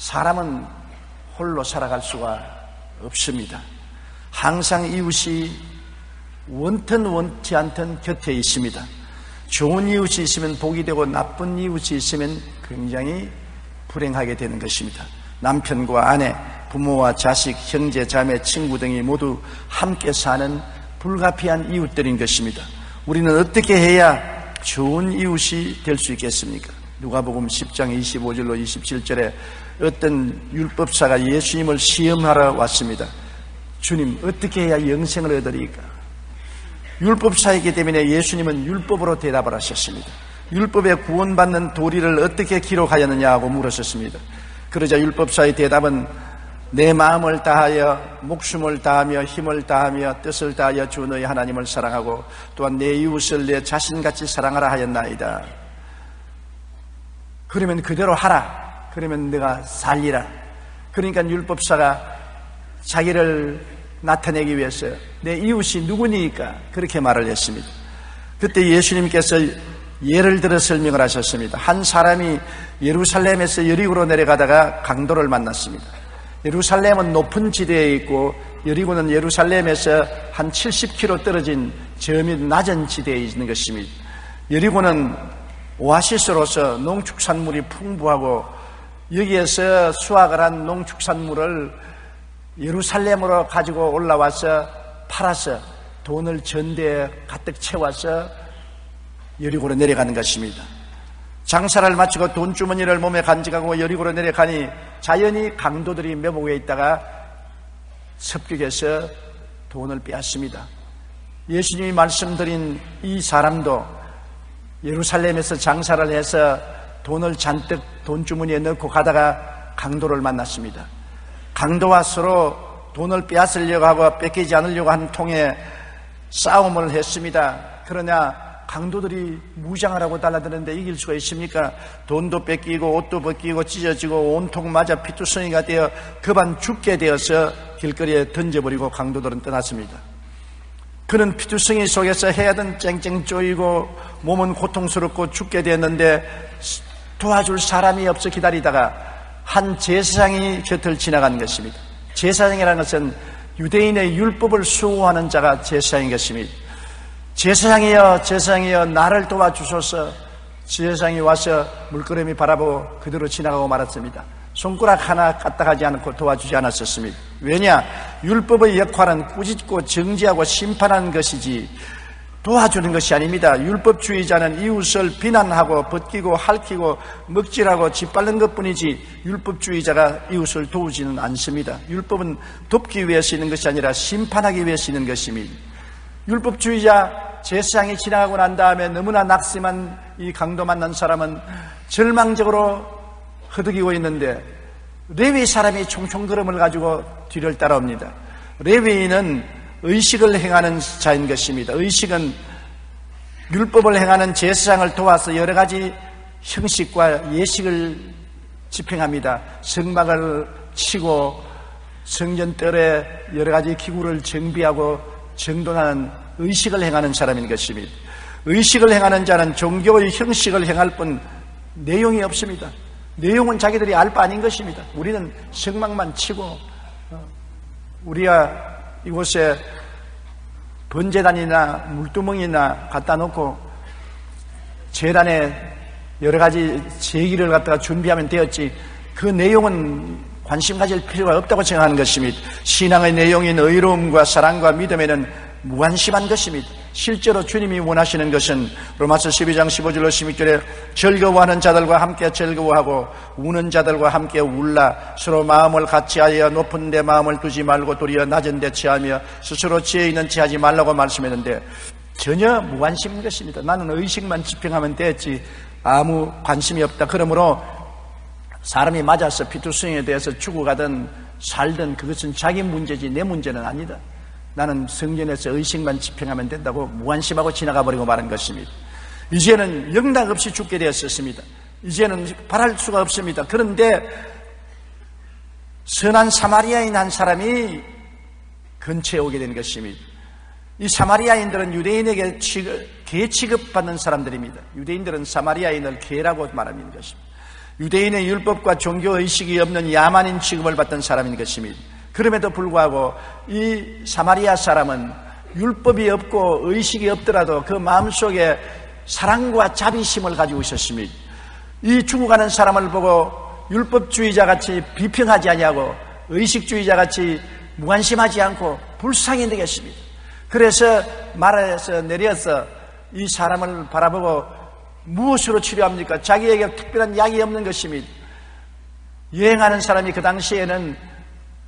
사람은 홀로 살아갈 수가 없습니다. 항상 이웃이 원튼 원치 않든 곁에 있습니다. 좋은 이웃이 있으면 복이 되고 나쁜 이웃이 있으면 굉장히 불행하게 되는 것입니다. 남편과 아내, 부모와 자식, 형제, 자매, 친구 등이 모두 함께 사는 불가피한 이웃들인 것입니다. 우리는 어떻게 해야 좋은 이웃이 될 수 있겠습니까? 누가복음 10장 25절로 27절에 어떤 율법사가 예수님을 시험하러 왔습니다. 주님, 어떻게 해야 영생을 얻으리까? 율법사이기 때문에 예수님은 율법으로 대답을 하셨습니다. 율법에 구원받는 도리를 어떻게 기록하였느냐 하고 물으셨습니다. 그러자 율법사의 대답은 내 마음을 다하여 목숨을 다하며 힘을 다하며 뜻을 다하여 주 너의 하나님을 사랑하고 또한 내 이웃을 내 자신같이 사랑하라 하였나이다. 그러면 그대로 하라. 그러면 내가 살리라. 그러니까 율법사가 자기를 나타내기 위해서 내 이웃이 누구니까 그렇게 말을 했습니다. 그때 예수님께서 예를 들어 설명을 하셨습니다. 한 사람이 예루살렘에서 여리고로 내려가다가 강도를 만났습니다. 예루살렘은 높은 지대에 있고 여리고는 예루살렘에서 한 70km 떨어진 저미 낮은 지대에 있는 것입니다. 여리고는 오아시스로서 농축산물이 풍부하고 여기에서 수확을 한 농축산물을 예루살렘으로 가지고 올라와서 팔아서 돈을 전대에 가득 채워서 여리고로 내려가는 것입니다. 장사를 마치고 돈 주머니를 몸에 간직하고 여리고로 내려가니 자연히 강도들이 매복에 있다가 습격해서 돈을 빼앗습니다. 예수님이 말씀드린 이 사람도 예루살렘에서 장사를 해서 돈을 잔뜩 돈 주머니에 넣고 가다가 강도를 만났습니다. 강도와 서로 돈을 빼앗으려고 하고 뺏기지 않으려고 하는 통에 싸움을 했습니다. 그러냐 강도들이 무장을 하고 달라드는데 이길 수가 있습니까? 돈도 뺏기고 옷도 벗기고 찢어지고 온통 맞아 피투성이가 되어 그반 죽게 되어서 길거리에 던져버리고 강도들은 떠났습니다. 그는 피투성이 속에서 해야든 쨍쨍 쪼이고 몸은 고통스럽고 죽게 되었는데 도와줄 사람이 없어 기다리다가 한 제사장이 곁을 지나간 것입니다. 제사장이라는 것은 유대인의 율법을 수호하는 자가 제사장인 것입니다. 제사장이여 제사장이여 나를 도와주소서 제사장이 와서 물끄러미 바라보고 그대로 지나가고 말았습니다. 손가락 하나 까딱하지 않고 도와주지 않았었습니다. 왜냐? 율법의 역할은 꾸짖고 정지하고 심판하는 것이지 도와주는 것이 아닙니다. 율법주의자는 이웃을 비난하고 벗기고 핥히고 먹질하고 짓밟는 것 뿐이지 율법주의자가 이웃을 도우지는 않습니다. 율법은 돕기 위해서 있는 것이 아니라 심판하기 위해서 있는 것입니다. 율법주의자 제사장이 지나가고 난 다음에 너무나 낙심한 이 강도 만난 사람은 절망적으로 허덕이고 있는데 레위 사람이 총총 걸음을 가지고 뒤를 따라옵니다. 레위인은 의식을 행하는 자인 것입니다. 의식은 율법을 행하는 제사장을 도와서 여러 가지 형식과 예식을 집행합니다. 성막을 치고 성전뜰에 여러 가지 기구를 정비하고 정돈하는 의식을 행하는 사람인 것입니다. 의식을 행하는 자는 종교의 형식을 행할 뿐 내용이 없습니다. 내용은 자기들이 알 바 아닌 것입니다. 우리는 성막만 치고 어, 우리가 이곳에 번제단이나 물두멍이나 갖다 놓고 재단에 여러 가지 제기를 갖다가 준비하면 되었지 그 내용은 관심 가질 필요가 없다고 생각하는 것입니다. 신앙의 내용인 의로움과 사랑과 믿음에는 무관심한 것입니다. 실제로 주님이 원하시는 것은 로마서 12장 15절로 16절에 즐거워하는 자들과 함께 즐거워하고 우는 자들과 함께 울라 서로 마음을 같이하여 높은 데 마음을 두지 말고 도리어 낮은 데 취하며 스스로 지혜 있는 체하지 말라고 말씀했는데 전혀 무관심인 것입니다. 나는 의식만 집행하면 됐지 아무 관심이 없다. 그러므로 사람이 맞아서 피투성에 대해서 죽어가든 살든 그것은 자기 문제지 내 문제는 아니다. 나는 성전에서 의식만 집행하면 된다고 무관심하고 지나가 버리고 마는 것입니다. 이제는 영락 없이 죽게 되었습니다. 이제는 바랄 수가 없습니다. 그런데 선한 사마리아인 한 사람이 근처에 오게 된 것입니다. 이 사마리아인들은 유대인에게 취급, 개 취급받는 사람들입니다. 유대인들은 사마리아인을 개라고 말하는 것입니다. 유대인의 율법과 종교 의식이 없는 야만인 취급을 받던 사람인 것입니다. 그럼에도 불구하고 이 사마리아 사람은 율법이 없고 의식이 없더라도 그 마음속에 사랑과 자비심을 가지고 있었습니다. 이 죽어가는 사람을 보고 율법주의자 같이 비평하지 아니하고 의식주의자 같이 무관심하지 않고 불쌍히 되겠습니다. 그래서 말에서 내려서 이 사람을 바라보고 무엇으로 치료합니까? 자기에게 특별한 약이 없는 것입니다. 여행하는 사람이 그 당시에는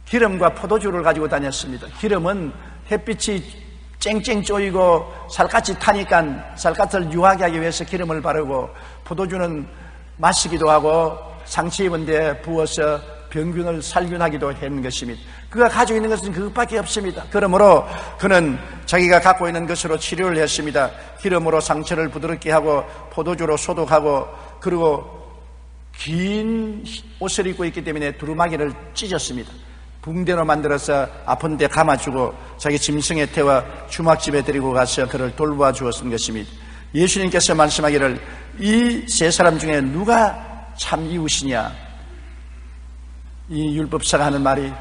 기름과 포도주를 가지고 다녔습니다. 기름은 햇빛이 쨍쨍 쪼이고 살갗이 타니까 살갗을 유하게 하기 위해서 기름을 바르고 포도주는 마시기도 하고 상처 입은 데 부어서 병균을 살균하기도 했는 것입니다. 그가 가지고 있는 것은 그것밖에 없습니다. 그러므로 그는 자기가 갖고 있는 것으로 치료를 했습니다. 기름으로 상처를 부드럽게 하고 포도주로 소독하고 그리고 긴 옷을 입고 있기 때문에 두루마기를 찢었습니다. 붕대로 만들어서 아픈 데 감아주고 자기 짐승에 태워 주막집에 데리고 가서 그를 돌보아 주었던 것입니다. 예수님께서 말씀하기를 이 세 사람 중에 누가 참 이웃이냐? 이 율법사가 하는 말이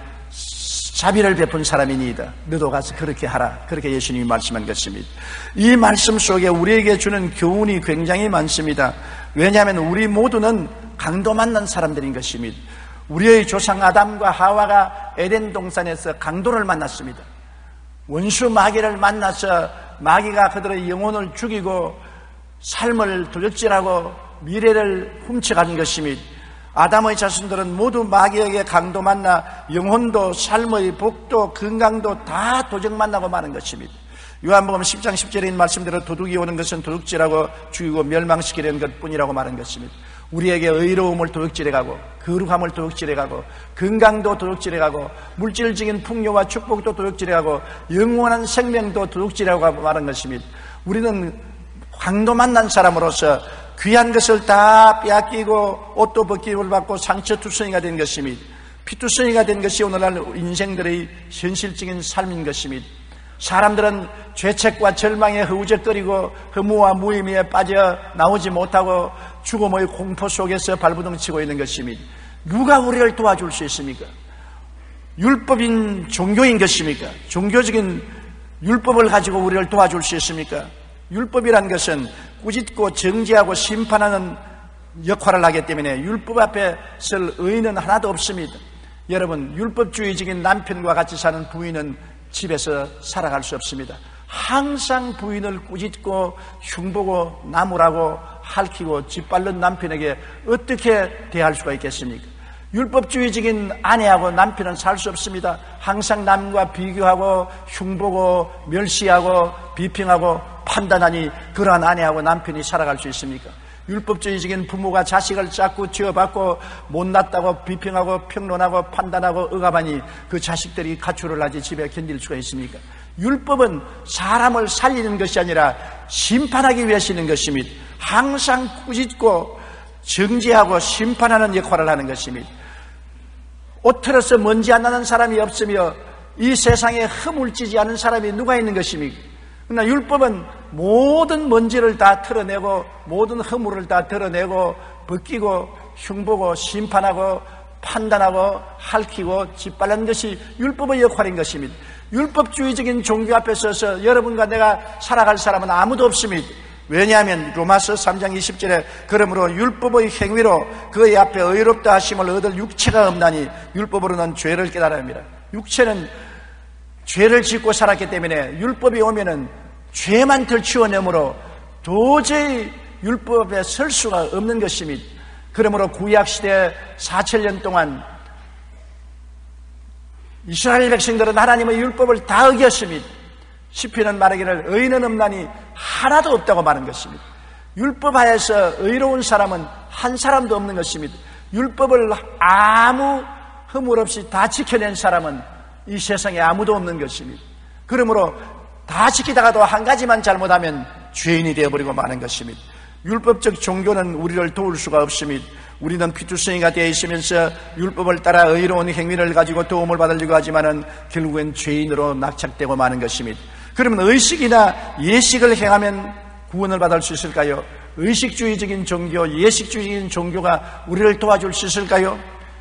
자비를 베푼 사람이니이다. 너도 가서 그렇게 하라. 그렇게 예수님이 말씀한 것입니다. 이 말씀 속에 우리에게 주는 교훈이 굉장히 많습니다. 왜냐하면 우리 모두는 강도 만난 사람들인 것입니다. 우리의 조상 아담과 하와가 에덴 동산에서 강도를 만났습니다. 원수 마귀를 만나서 마귀가 그들의 영혼을 죽이고 삶을 도적질하고 미래를 훔쳐가는 것입니다. 아담의 자손들은 모두 마귀에게 강도 만나 영혼도 삶의 복도 건강도 다 도적 만나고 마는 것입니다. 요한복음 10장 10절에 말씀대로 도둑이 오는 것은 도둑질하고 죽이고 멸망시키려는 것뿐이라고 말한 것입니다. 우리에게 의로움을 도둑질해 가고 거룩함을 도둑질해 가고 건강도 도둑질해 가고 물질적인 풍요와 축복도 도둑질해 가고 영원한 생명도 도둑질해 가고 말한 것입니다. 우리는 황도 만난 사람으로서 귀한 것을 다 빼앗기고 옷도 벗김을 받고 상처투성이가 된 것입니다. 피투성이가 된 것이 오늘날 인생들의 현실적인 삶인 것입니다. 사람들은 죄책과 절망에 허우적거리고 허무와 무의미에 빠져 나오지 못하고 죽음의 공포 속에서 발부둥 치고 있는 것입니다. 누가 우리를 도와줄 수 있습니까? 율법인 종교인 것입니까? 종교적인 율법을 가지고 우리를 도와줄 수 있습니까? 율법이란 것은 꾸짖고 정지하고 심판하는 역할을 하기 때문에 율법 앞에 쓸 의는 하나도 없습니다. 여러분, 율법주의적인 남편과 같이 사는 부인은 집에서 살아갈 수 없습니다. 항상 부인을 꾸짖고 흉보고 나무라고 할퀴고 짓밟는 남편에게 어떻게 대할 수가 있겠습니까? 율법주의적인 아내하고 남편은 살 수 없습니다. 항상 남과 비교하고 흉보고 멸시하고 비평하고 판단하니 그러한 아내하고 남편이 살아갈 수 있습니까? 율법주의적인 부모가 자식을 자꾸 지어받고 못났다고 비평하고 평론하고 판단하고 억압하니 그 자식들이 가출을 하지 집에 견딜 수가 있습니까? 율법은 사람을 살리는 것이 아니라 심판하기 위해서 있는 것입니다. 항상 꾸짖고 정지하고 심판하는 역할을 하는 것입니다. 옷 틀어서 먼지 안 나는 사람이 없으며 이 세상에 허물지지 않은 사람이 누가 있는 것입니까? 그러나 율법은 모든 먼지를 다 털어내고 모든 허물을 다 털어내고 벗기고 흉보고 심판하고 판단하고 할퀴고 짓밟는 것이 율법의 역할인 것입니다. 율법주의적인 종교 앞에 서서 여러분과 내가 살아갈 사람은 아무도 없습니다. 왜냐하면 로마서 3장 20절에 그러므로 율법의 행위로 그의 앞에 의롭다 하심을 얻을 육체가 없나니 율법으로는 죄를 깨달아야 합니다. 육체는 죄를 짓고 살았기 때문에 율법이 오면은 죄만 들치워내므로 도저히 율법에 설 수가 없는 것입니다. 그러므로 구약시대 4천년 동안 이스라엘 백성들은 하나님의 율법을 다 어겼습니다. 시편은 말하기를 의인은 없나니 하나도 없다고 말한 것입니다. 율법 하에서 의로운 사람은 한 사람도 없는 것입니다. 율법을 아무 허물 없이 다 지켜낸 사람은 이 세상에 아무도 없는 것입니다. 그러므로 다 지키다가도 한 가지만 잘못하면 죄인이 되어버리고 마는 것입니다. 율법적 종교는 우리를 도울 수가 없습니다. 우리는 피투성이가 되어 있으면서 율법을 따라 의로운 행위를 가지고 도움을 받으려고 하지만은 결국엔 죄인으로 낙착되고 마는 것입니다. 그러면 의식이나 예식을 행하면 구원을 받을 수 있을까요? 의식주의적인 종교, 예식주의적인 종교가 우리를 도와줄 수 있을까요?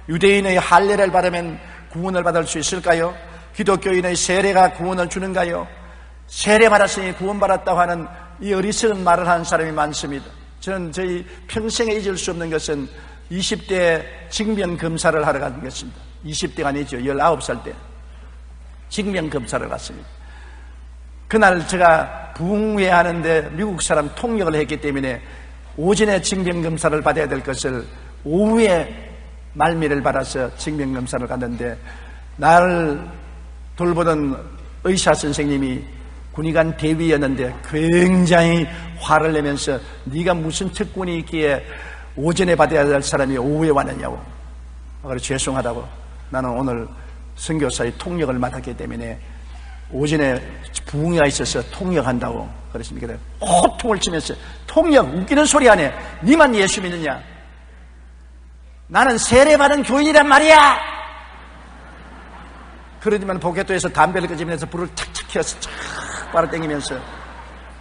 유대인의 할례를 받으면 구원을 받을 수 있을까요? 기독교인의 세례가 구원을 주는가요? 세례 받았으니 구원받았다고 하는 이 어리석은 말을 하는 사람이 많습니다. 저는 저희 평생에 잊을 수 없는 것은 20대 징병 검사를 하러 간 것입니다. 20대가 아니죠. 19살 때. 징병 검사를 갔습니다. 그날 제가 부흥회 하는데 미국 사람 통역을 했기 때문에 오전에 징병 검사를 받아야 될 것을 오후에 말미를 받아서 징병 검사를 갔는데 나를 돌보던 의사 선생님이 군의관 대위였는데 굉장히 화를 내면서 네가 무슨 특권이 있기에 오전에 받아야 될 사람이 오후에 왔느냐고. 그래 죄송하다고 나는 오늘 선교사의 통역을 맡았기 때문에 오전에 부흥회가 있어서 통역한다고 그랬습니다. 호통을 치면서 통역 웃기는 소리 안 해. 니만 예수 믿느냐? 나는 세례받은 교인이란 말이야! 그러지만 포켓도에서 담배를 끄집면서 불을 탁탁 켜서 쫙 빨아당기면서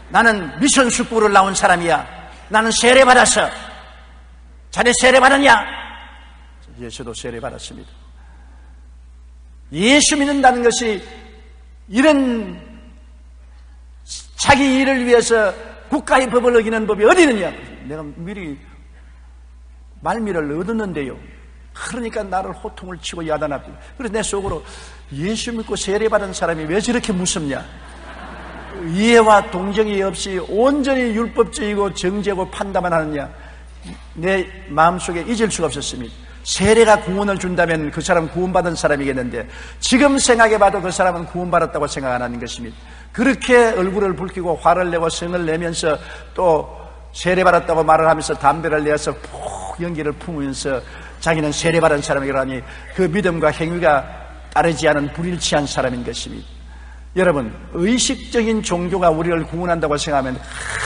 나는 미션 숙부를 나온 사람이야. 나는 세례받았어 자네 세례 받았냐? 예수도 세례 받았습니다 예수 믿는다는 것이 이런 자기 일을 위해서 국가의 법을 어기는 법이 어디 있느냐? 내가 미리 말미를 얻었는데요. 그러니까 나를 호통을 치고 야단합니다. 그래서 내 속으로 예수 믿고 세례받은 사람이 왜 저렇게 무섭냐? 이해와 동정이 없이 온전히 율법적이고 정죄고 판단만 하느냐? 내 마음속에 잊을 수가 없었습니다. 세례가 구원을 준다면 그 사람은 구원받은 사람이겠는데 지금 생각해봐도 그 사람은 구원받았다고 생각 안 하는 것입니다. 그렇게 얼굴을 붉히고 화를 내고 성을 내면서 또 세례받았다고 말을 하면서 담배를 내서 푹 연기를 품으면서 자기는 세례받은 사람이라니 그 믿음과 행위가 따르지 않은 불일치한 사람인 것입니다. 여러분, 의식적인 종교가 우리를 구원한다고 생각하면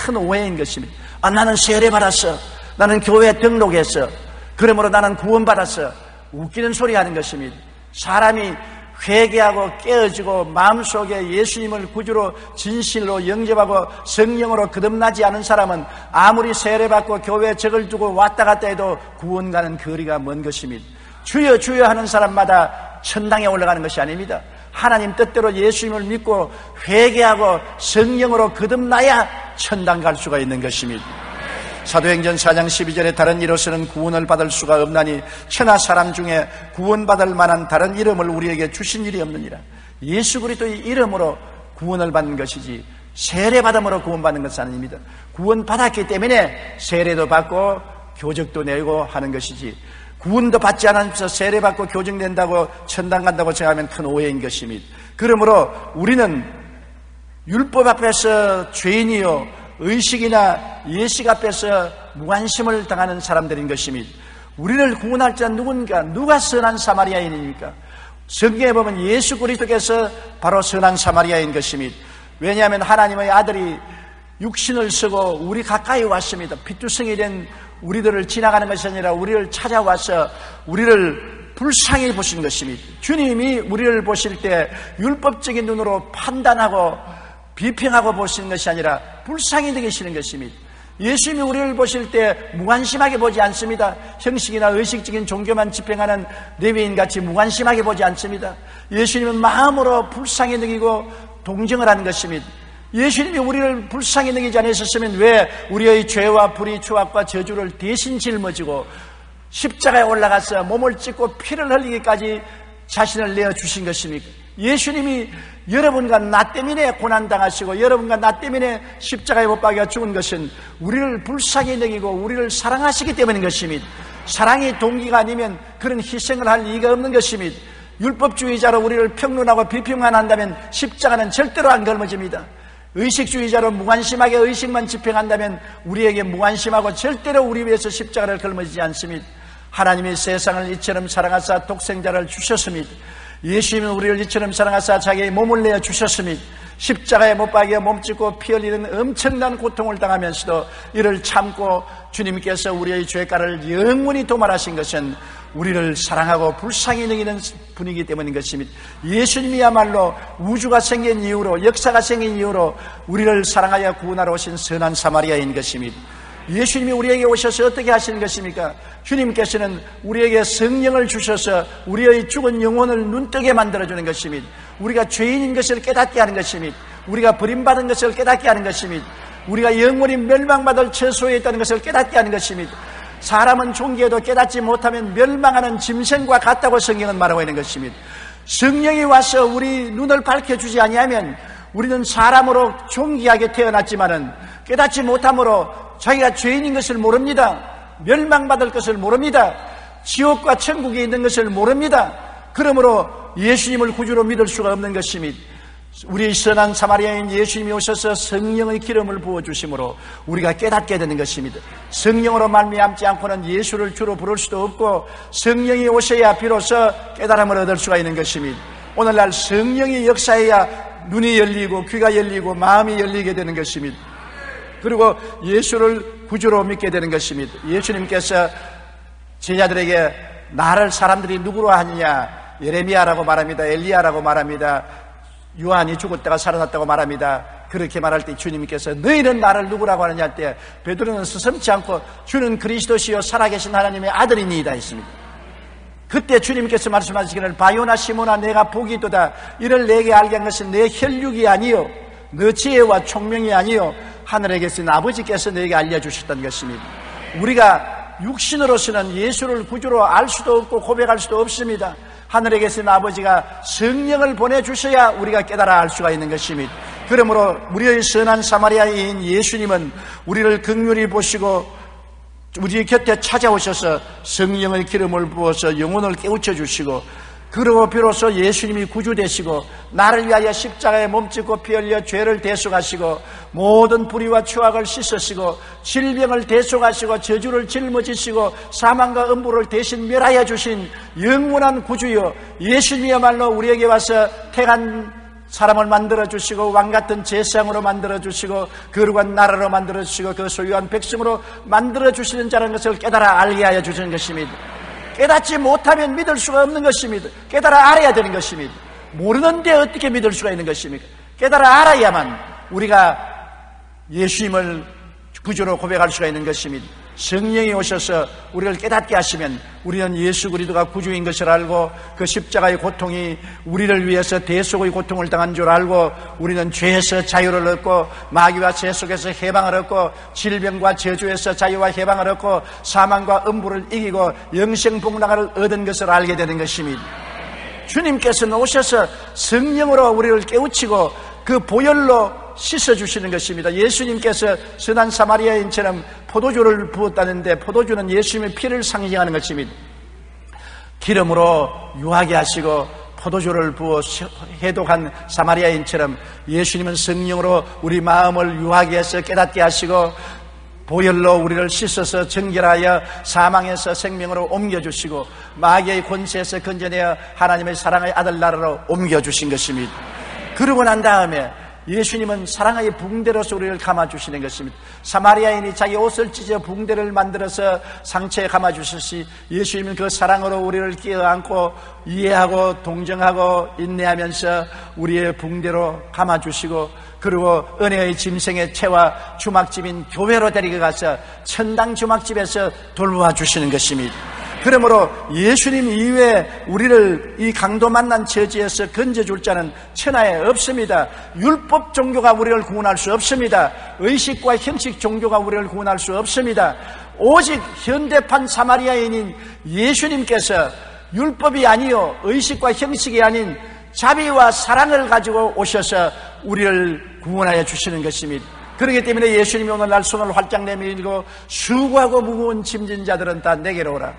큰 오해인 것입니다. 아, 나는 세례받았어. 나는 교회 등록했어. 그러므로 나는 구원받았어. 웃기는 소리 하는 것입니다. 사람이 회개하고 깨어지고 마음속에 예수님을 구주로 진실로 영접하고 성령으로 거듭나지 않은 사람은 아무리 세례받고 교회에 적을 두고 왔다 갔다 해도 구원 가는 거리가 먼 것입니다. 주여 주여 하는 사람마다 천당에 올라가는 것이 아닙니다. 하나님 뜻대로 예수님을 믿고 회개하고 성령으로 거듭나야 천당 갈 수가 있는 것입니다. 사도행전 4장 12절에 다른 이로서는 구원을 받을 수가 없나니 천하 사람 중에 구원받을 만한 다른 이름을 우리에게 주신 일이 없느니라. 예수 그리스도의 이름으로 구원을 받는 것이지 세례받음으로 구원받는 것은 아닙니다. 구원받았기 때문에 세례도 받고 교적도 내고 하는 것이지 구원도 받지 않으면서 세례받고 교정된다고 천당 간다고 생각하면 큰 오해인 것입니다. 그러므로 우리는 율법 앞에서 죄인이요 의식이나 예식 앞에서 무관심을 당하는 사람들인 것입니다. 우리를 구원할 자 누군가 누가 선한 사마리아인입니까? 성경에 보면 예수 그리스도께서 바로 선한 사마리아인 것입니다. 왜냐하면 하나님의 아들이 육신을 쓰고 우리 가까이 왔습니다. 피투성이 된 우리들을 지나가는 것이 아니라 우리를 찾아와서 우리를 불쌍히 보신 것입니다. 주님이 우리를 보실 때 율법적인 눈으로 판단하고 비평하고 보시는 것이 아니라 불쌍히 느끼시는 것입니다. 예수님이 우리를 보실 때 무관심하게 보지 않습니다. 형식이나 의식적인 종교만 집행하는 레위인 같이 무관심하게 보지 않습니다. 예수님은 마음으로 불쌍히 느끼고 동정을 하는 것입니다. 예수님이 우리를 불쌍히 느끼지 않으셨으면 왜 우리의 죄와 불의, 추악과 저주를 대신 짊어지고 십자가에 올라가서 몸을 찢고 피를 흘리기까지 자신을 내어 주신 것입니까? 예수님이 여러분과 나 때문에 고난당하시고 여러분과 나 때문에 십자가에 못 박여 죽은 것은 우리를 불쌍히 여기고 우리를 사랑하시기 때문인 것입니다. 사랑이 동기가 아니면 그런 희생을 할 이유가 없는 것입니다. 율법주의자로 우리를 평론하고 비평만 한다면 십자가는 절대로 안 걸머집니다. 의식주의자로 무관심하게 의식만 집행한다면 우리에게 무관심하고 절대로 우리 위해서 십자가를 걸머지지 않습니다. 하나님이 세상을 이처럼 사랑하사 독생자를 주셨습니다. 예수님은 우리를 이처럼 사랑하사 자기의 몸을 내어 주셨으니 십자가에 못 박여 몸짓고 피 흘리는 엄청난 고통을 당하면서도 이를 참고 주님께서 우리의 죄가를 영원히 도말하신 것은 우리를 사랑하고 불쌍히 여기는 분이기 때문인 것입니다. 예수님이야말로 우주가 생긴 이후로 역사가 생긴 이후로 우리를 사랑하여 구원하러 오신 선한 사마리아인 것입니다. 예수님이 우리에게 오셔서 어떻게 하시는 것입니까? 주님께서는 우리에게 성령을 주셔서 우리의 죽은 영혼을 눈뜨게 만들어주는 것입니다. 우리가 죄인인 것을 깨닫게 하는 것입니다. 우리가 버림받은 것을 깨닫게 하는 것입니다. 우리가 영원히 멸망받을 처소에 있다는 것을 깨닫게 하는 것입니다. 사람은 종기에도 깨닫지 못하면 멸망하는 짐승과 같다고 성경은 말하고 있는 것입니다. 성령이 와서 우리 눈을 밝혀주지 아니하면 우리는 사람으로 종기하게 태어났지만은 깨닫지 못함으로 자기가 죄인인 것을 모릅니다. 멸망받을 것을 모릅니다. 지옥과 천국에 있는 것을 모릅니다. 그러므로 예수님을 구주로 믿을 수가 없는 것입니다. 우리 선한 사마리아인 예수님이 오셔서 성령의 기름을 부어 주심으로 우리가 깨닫게 되는 것입니다. 성령으로 말미암지 않고는 예수를 주로 부를 수도 없고 성령이 오셔야 비로소 깨달음을 얻을 수가 있는 것입니다. 오늘날 성령이 역사해야 눈이 열리고 귀가 열리고 마음이 열리게 되는 것입니다. 그리고 예수를 구주로 믿게 되는 것입니다. 예수님께서 제자들에게 나를 사람들이 누구로 하느냐 예레미야라고 말합니다. 엘리야라고 말합니다. 요한이 죽었다가 살아났다고 말합니다. 그렇게 말할 때 주님께서 너희는 나를 누구라고 하느냐 할 때 베드로는 스슴치 않고 주는 그리스도시요 살아계신 하나님의 아들이니이다 했습니다. 그때 주님께서 말씀하시기를 바요나 시모나 내가 있도다 이를 내게 알게 한 것은 내 혈육이 아니요 너 지혜와 총명이 아니요 하늘에 계신 아버지께서 내게 알려주셨던 것입니다. 우리가 육신으로서는 예수를 구주로 알 수도 없고 고백할 수도 없습니다. 하늘에 계신 아버지가 성령을 보내주셔야 우리가 깨달아 알 수가 있는 것입니다. 그러므로 우리의 선한 사마리아인 예수님은 우리를 극률히 보시고 우리 곁에 찾아오셔서 성령의 기름을 부어서 영혼을 깨우쳐 주시고 그러고 비로소 예수님이 구주 되시고 나를 위하여 십자가에 몸짓고 피 흘려 죄를 대속하시고 모든 불의와 추악을 씻으시고 질병을 대속하시고 저주를 짊어지시고 사망과 음부를 대신 멸하여 주신 영원한 구주여 예수님이야말로 우리에게 와서 태간 사람을 만들어 주시고 왕 같은 제상으로 만들어 주시고 거룩한 나라로 만들어 주시고 그 소유한 백성으로 만들어 주시는 자라는 것을 깨달아 알게 하여 주시는 것입니다. 깨닫지 못하면 믿을 수가 없는 것입니다. 깨달아 알아야 되는 것입니다. 모르는데 어떻게 믿을 수가 있는 것입니까? 깨달아 알아야만 우리가 예수님을 구주로 고백할 수가 있는 것입니다. 성령이 오셔서 우리를 깨닫게 하시면 우리는 예수 그리스도가 구주인 것을 알고 그 십자가의 고통이 우리를 위해서 대속의 고통을 당한 줄 알고 우리는 죄에서 자유를 얻고 마귀와 죄 속에서 해방을 얻고 질병과 저주에서 자유와 해방을 얻고 사망과 음부를 이기고 영생 복락을 얻은 것을 알게 되는 것입니다. 주님께서는 오셔서 성령으로 우리를 깨우치고 그 보혈로 씻어주시는 것입니다. 예수님께서 선한 사마리아인처럼 포도주를 부었다는데 포도주는 예수님의 피를 상징하는 것입니다. 기름으로 유하게 하시고 포도주를 부어 해독한 사마리아인처럼 예수님은 성령으로 우리 마음을 유하게 해서 깨닫게 하시고 보혈로 우리를 씻어서 정결하여 사망에서 생명으로 옮겨주시고 마귀의 권세에서 건져내어 하나님의 사랑의 아들 나라로 옮겨주신 것입니다. 그러고 난 다음에 예수님은 사랑의 붕대로서 우리를 감아주시는 것입니다. 사마리아인이 자기 옷을 찢어 붕대를 만들어서 상처에 감아주셨시 예수님은 그 사랑으로 우리를 끼어안고 이해하고 동정하고 인내하면서 우리의 붕대로 감아주시고 그리고 은혜의 짐승의 채와 주막집인 교회로 데리고 가서 천당 주막집에서 돌보아 주시는 것입니다. 그러므로 예수님 이외에 우리를 이 강도 만난 처지에서 건져줄 자는 천하에 없습니다. 율법 종교가 우리를 구원할 수 없습니다. 의식과 형식 종교가 우리를 구원할 수 없습니다. 오직 현대판 사마리아인인 예수님께서 율법이 아니요 의식과 형식이 아닌 자비와 사랑을 가지고 오셔서 우리를 구원하여 주시는 것입니다. 그렇기 때문에 예수님이 오늘 날 손을 활짝 내밀고 수고하고 무거운 짐진 자들은 다 내게로 오라.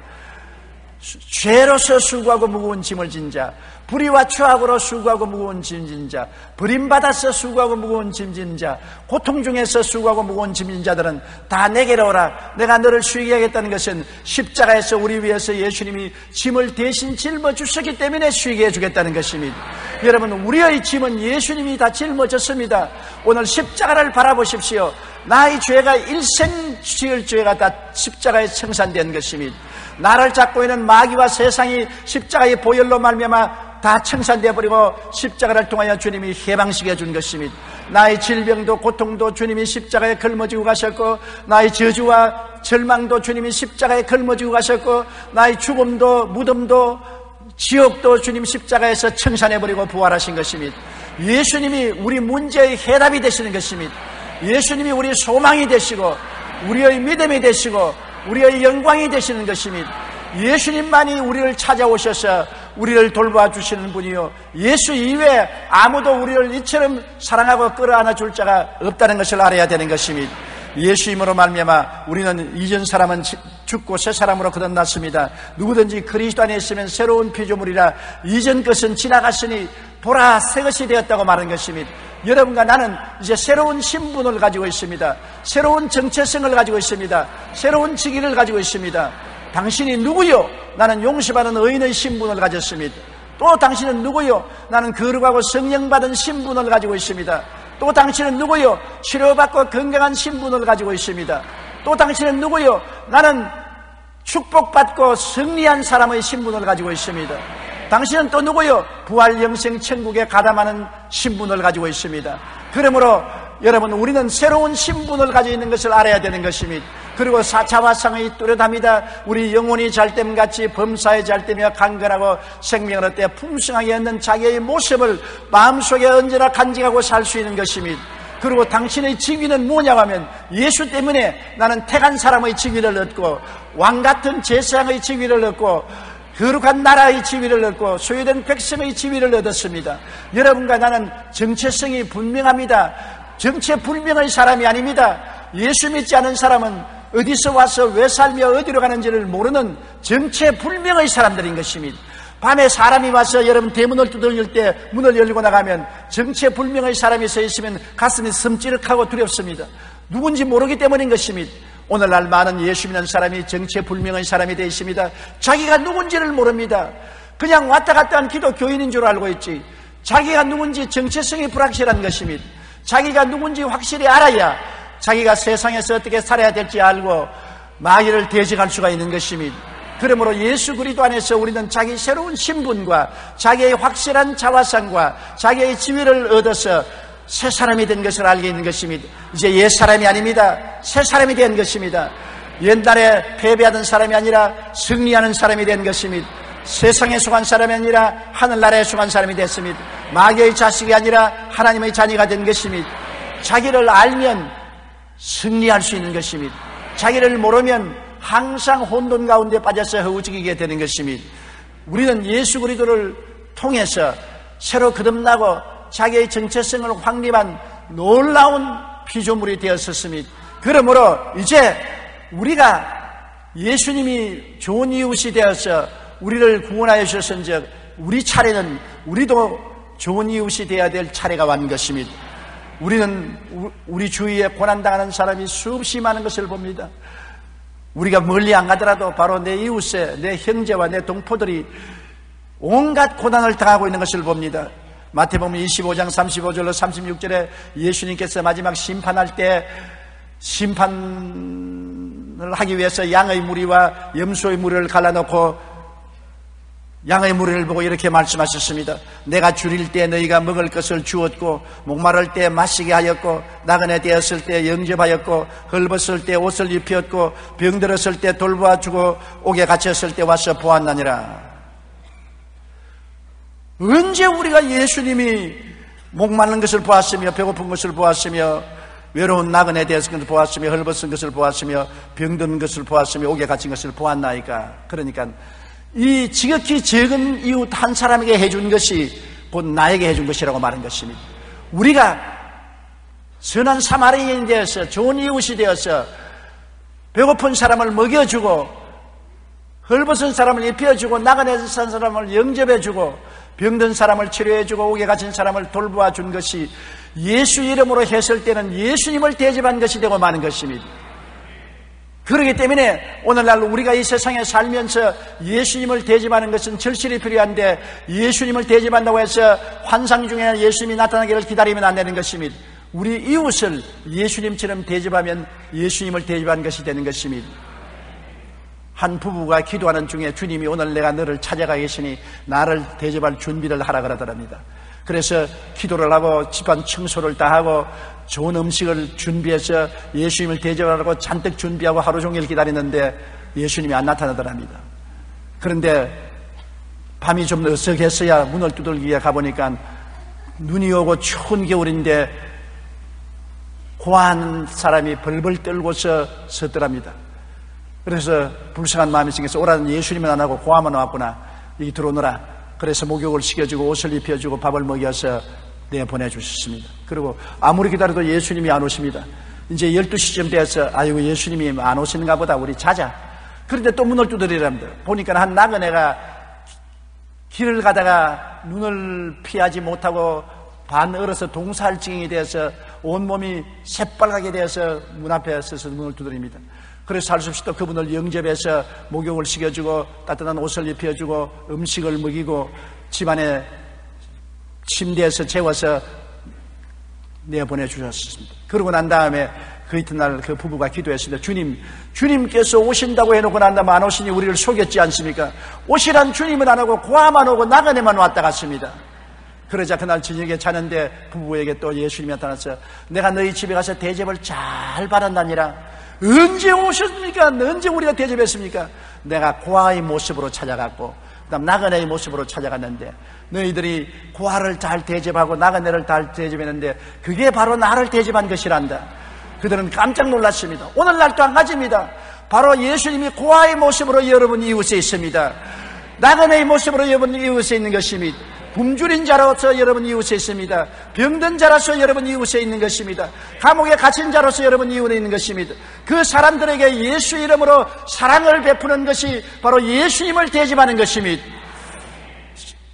죄로서 수고하고 무거운 짐을 진 자, 불의와 추악으로 수고하고 무거운 짐진 자, 버림받아서 수고하고 무거운 짐진 자, 고통 중에서 수고하고 무거운 짐진 자들은 다 내게로 오라. 내가 너를 쉬게 하겠다는 것은 십자가에서 우리 위해서 예수님이 짐을 대신 짊어 주셨기 때문에 쉬게 해주겠다는 것입니다. 여러분, 우리의 짐은 예수님이 다 짊어졌습니다. 오늘 십자가를 바라보십시오. 나의 죄가 일생 지을 죄가 다 십자가에 청산된 것입니다. 나를 잡고 있는 마귀와 세상이 십자가의 보혈로 말미암아 다 청산되어 버리고 십자가를 통하여 주님이 해방시켜 준 것입니다. 나의 질병도 고통도 주님이 십자가에 걸머지고 가셨고 나의 저주와 절망도 주님이 십자가에 걸머지고 가셨고 나의 죽음도 무덤도 지옥도 주님 십자가에서 청산해 버리고 부활하신 것입니다. 예수님이 우리 문제의 해답이 되시는 것입니다. 예수님이 우리 소망이 되시고 우리의 믿음이 되시고 우리의 영광이 되시는 것입니다. 예수님만이 우리를 찾아오셔서 우리를 돌봐 주시는 분이요. 예수 이외에 아무도 우리를 이처럼 사랑하고 끌어안아 줄 자가 없다는 것을 알아야 되는 것입니다. 예수 님으로 말미암아 우리는 이전 사람은 죽고 새 사람으로 거듭났습니다. 누구든지 그리스도 안에 있으면 새로운 피조물이라 이전 것은 지나갔으니 돌아 새 것이 되었다고 말한 것입니다. 여러분과 나는 이제 새로운 신분을 가지고 있습니다. 새로운 정체성을 가지고 있습니다. 새로운 직위를 가지고 있습니다. 당신이 누구요? 나는 용서받은 의인의 신분을 가졌습니다. 또 당신은 누구요? 나는 거룩하고 성령받은 신분을 가지고 있습니다. 또 당신은 누구요? 치료받고 건강한 신분을 가지고 있습니다. 또 당신은 누구요? 나는 축복받고 승리한 사람의 신분을 가지고 있습니다. 당신은 또 누구요? 부활 영생 천국에 가담하는 신분을 가지고 있습니다. 그러므로 여러분 우리는 새로운 신분을 가지고 있는 것을 알아야 되는 것입니다. 그리고 사차와상의 뚜렷합니다. 우리 영혼이 잘됨 같이 범사에 잘되며 강건하고 생명을 얻되 풍성하게 얻는 자기의 모습을 마음속에 언제나 간직하고 살 수 있는 것입니다. 그리고 당신의 직위는 뭐냐고 하면 예수 때문에 나는 택한 사람의 직위를 얻고 왕 같은 제사장의 직위를 얻고 거룩한 나라의 지위를 얻고 소유된 백성의 지위를 얻었습니다. 여러분과 나는 정체성이 분명합니다. 정체 불명의 사람이 아닙니다. 예수 믿지 않은 사람은 어디서 와서 왜 살며 어디로 가는지를 모르는 정체 불명의 사람들인 것입니다. 밤에 사람이 와서 여러분 대문을 두들길 때 문을 열고 나가면 정체 불명의 사람이 서 있으면 가슴이 섬찌륵하고 두렵습니다. 누군지 모르기 때문인 것입니다. 오늘날 많은 예수 믿는 사람이 정체 불명의 사람이 되어 있습니다. 자기가 누군지를 모릅니다. 그냥 왔다 갔다 한 기도 교인인 줄 알고 있지. 자기가 누군지 정체성이 불확실한 것입니다. 자기가 누군지 확실히 알아야 자기가 세상에서 어떻게 살아야 될지 알고 마귀를 대적할 수가 있는 것입니다. 그러므로 예수 그리스도 안에서 우리는 자기 새로운 신분과 자기의 확실한 자화상과 자기의 지위를 얻어서 새 사람이 된 것을 알게 있는 것입니다. 이제 옛 사람이 아닙니다. 새 사람이 된 것입니다. 옛날에 패배하던 사람이 아니라 승리하는 사람이 된 것입니다. 세상에 속한 사람이 아니라 하늘나라에 속한 사람이 됐습니다. 마귀의 자식이 아니라 하나님의 자녀가 된 것입니다. 자기를 알면 승리할 수 있는 것입니다. 자기를 모르면 항상 혼돈 가운데 빠져서 허우적이게 되는 것입니다. 우리는 예수 그리스도를 통해서 새로 거듭나고 자기의 정체성을 확립한 놀라운 피조물이 되었었습니다. 그러므로 이제 우리가 예수님이 좋은 이웃이 되어서 우리를 구원하여 주셨은 즉 우리 차례는 우리도 좋은 이웃이 되어야 될 차례가 왔는 것입니다. 우리는 우리 주위에 고난당하는 사람이 수없이 많은 것을 봅니다. 우리가 멀리 안 가더라도 바로 내 이웃에 내 형제와 내 동포들이 온갖 고난을 당하고 있는 것을 봅니다. 마태복음 25장 35절로 36절에 예수님께서 마지막 심판할 때 심판을 하기 위해서 양의 무리와 염소의 무리를 갈라놓고 양의 무리를 보고 이렇게 말씀하셨습니다. 내가 줄일 때 너희가 먹을 것을 주었고 목마를 때 마시게 하였고 나그네 되었을 때 영접하였고 헐벗을 때 옷을 입혔고 병들었을 때 돌보아 주고 옥에 갇혔을 때 와서 보았나니라. 언제 우리가 예수님이 목마른 것을 보았으며 배고픈 것을 보았으며 외로운 되었을 것을 보았으며 헐벗은 것을 보았으며 병든 것을 보았으며 옥에 갇힌 것을 보았나이까? 그러니까 이 지극히 적은 이웃 한 사람에게 해준 것이 곧 나에게 해준 것이라고 말한 것입니다. 우리가 선한 사마리인이 되어서 좋은 이웃이 되어서 배고픈 사람을 먹여주고 헐벗은 사람을 입혀주고 나그네 산 사람을 영접해주고 병든 사람을 치료해주고 옥에 갇힌 사람을 돌보아 준 것이 예수 이름으로 했을 때는 예수님을 대접한 것이 되고 마는 것입니다. 그렇기 때문에 오늘날 우리가 이 세상에 살면서 예수님을 대접하는 것은 절실히 필요한데 예수님을 대접한다고 해서 환상 중에 예수님이 나타나기를 기다리면 안 되는 것입니다. 우리 이웃을 예수님처럼 대접하면 예수님을 대접한 것이 되는 것입니다. 한 부부가 기도하는 중에 주님이 오늘 내가 너를 찾아가 계시니 나를 대접할 준비를 하라 그러더랍니다. 그래서 기도를 하고 집안 청소를 다 하고 좋은 음식을 준비해서 예수님을 대접하라고 잔뜩 준비하고 하루 종일 기다리는데 예수님이 안 나타나더랍니다. 그런데 밤이 좀 어석했어야 문을 두들기게 가보니까 눈이 오고 추운 겨울인데 고한 사람이 벌벌 떨고서 섰더랍니다. 그래서 불쌍한 마음이 생겨서 오라는 예수님은 안 하고 고함만 왔구나. 여기 들어오너라. 그래서 목욕을 시켜주고 옷을 입혀주고 밥을 먹여서 내보내주셨습니다. 그리고 아무리 기다려도 예수님이 안 오십니다. 이제 12시쯤 돼서 아이고 예수님이 안 오시는가 보다 우리 자자. 그런데 또 문을 두드리랍니다. 보니까 한 나그네가 길을 가다가 눈을 피하지 못하고 반 얼어서 동살증이 돼서 온몸이 새빨갛게 되어서 문 앞에 서서 문을 두드립니다. 그래서 할수 없이 또 그분을 영접해서 목욕을 시켜주고 따뜻한 옷을 입혀주고 음식을 먹이고 집안에 침대에서 재워서 내보내 주셨습니다. 그러고 난 다음에 그 이튿날 그 부부가 기도했습니다. 주님, 주님께서 오신다고 해놓고 난 다음에 안 오시니 우리를 속였지 않습니까? 오시란 주님은 안 오고 고아만 오고 나그네만 왔다 갔습니다. 그러자 그날 저녁에 자는데 부부에게 또 예수님이 나타나서 내가 너희 집에 가서 대접을 잘 받았다니라. 언제 오셨습니까? 언제 우리가 대접했습니까? 내가 고아의 모습으로 찾아갔고 그 다음 나그네의 모습으로 찾아갔는데 너희들이 고아를 잘 대접하고 나그네를 잘 대접했는데 그게 바로 나를 대접한 것이란다. 그들은 깜짝 놀랐습니다. 오늘날 또한 가지입니다. 바로 예수님이 고아의 모습으로 여러분 이웃에 있습니다. 나그네의 모습으로 여러분 이웃에 있는 것입니다. 굶주린 자로서 여러분 이웃에 있습니다. 병든 자로서 여러분 이웃에 있는 것입니다. 감옥에 갇힌 자로서 여러분 이웃에 있는 것입니다. 그 사람들에게 예수 이름으로 사랑을 베푸는 것이 바로 예수님을 대접하는 것입니다.